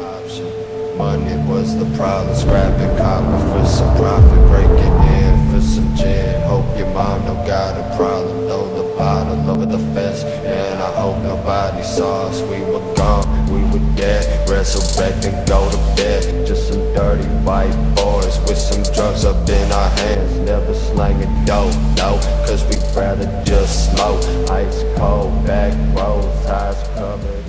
Option. Money was the problem, scrapping copper for some profit, breaking in for some gin. Hope your mom don't got a problem, though the bottle over the fence. And I hope nobody saw us, we were gone, we were dead. Resurrect and go to bed. Just some dirty white boys with some drugs up in our hands. Never slanging dope, no, cause we'd rather just smoke. Ice cold, back roads, eyes covered.